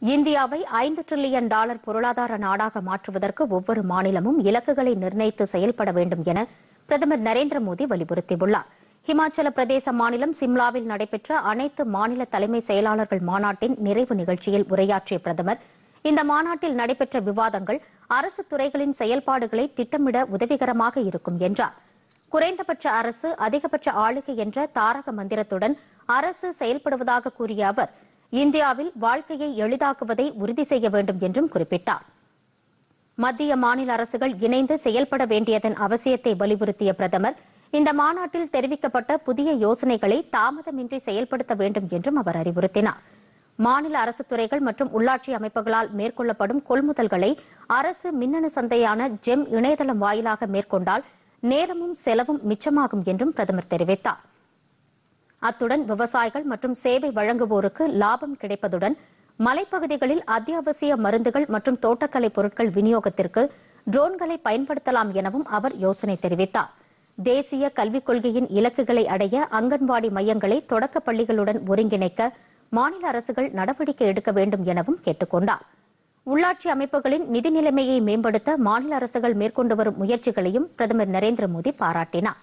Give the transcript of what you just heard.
இந்தியாவை ஐந்து trillion dollar பொருளாதார நாடாக மாற்றுவதற்கு ஒவ்வொரு மாநிலமும் இலக்குகளை நிர்ணயித்து செயல்பட வேண்டும் என பிரதமர் நரேந்திர மோடி வலியுறுத்தியுள்ளார். ஹிமாச்சல பிரதேச மாநிலம் சிம்லாவில் நடைபெற்ற அனைத்து மாநில தலைமை செயலாளர்கள் மாநாட்டின் நிறைவு நிகழ்ச்சியில் உரையாற்றிய பிரதமர் இந்த மாநாட்டில் நடைபெற்ற விவாதங்கள் அரசு துறைகளின் செயல்பாடுகளை திட்டமிட உதவிகரமாக இருக்கும் என்றார். குறைந்தபட்ச அரசு அதிகபட்ச ஆளுகை என்ற தாரக மந்திரத்துடன் அரசு செயல்படுவதாக கூறிய அவர் இந்தியாவில் வாழ்க்கையை எளிதாக்குவதை உறுதி செய்ய வேண்டும் என்றும் குறிப்பிட்டார். மத்திய மாநில அரசுகள் இணைந்து செயல்பட வேண்டியதன் அவசியத்தை வலியுறுத்திய பிரதமர் இந்த மாநாட்டில் தெரிவிக்கப்பட்ட புதிய யோசனைகளை தாமதமின்றி செயல்படுத்த வேண்டும் என்றும் அவர் அறிவுறுத்தினார். மாநில அரசு துறைகள் மற்றும் உள்ளாட்சி அமைப்புகளால் மேற்கொள்ளப்படும் கொள்முதல்களை அரசு மின்னணு சந்தையான ஜெம் இணையதளம் வாயிலாக மேற்கொண்டால் நேரமும் செலவும் மிச்சமாகும் என்றும் பிரதமர் தெரிவித்தார். அத்துடன் விவசாயிகள் மற்றும் சேவை வழங்குவோருக்கு லாபம் கிடைப்பதுடன் மலைப்பகுதிகளில் அத்தியாவசிய மருந்துகள் மற்றும் தோட்டக்கலை பொருட்கள் விநியோகத்திற்கு ட்ரோன்களை பயன்படுத்தலாம் எனவும் அவர் யோசனை தெரிவித்தார். தேசிய கல்விக் கொள்கையின் இலக்குகளை அடைய அங்கன்வாடி மையங்களை தொடக்கப் பள்ளிகளுடன் ஒருங்கிணைக்க மாநில அரசுகள் நடவடிக்கை எடுக்க வேண்டும் எனவும் கேட்டுக் கொண்டார். உள்ளாட்சி அமைப்புகளின் நிதி நிலைமையை மேம்படுத்த மாநில அரசுகள் மேற்கொண்டு வரும் முயற்சிகளையும் பிரதமர் நரேந்திர மோடி பாராட்டினார்.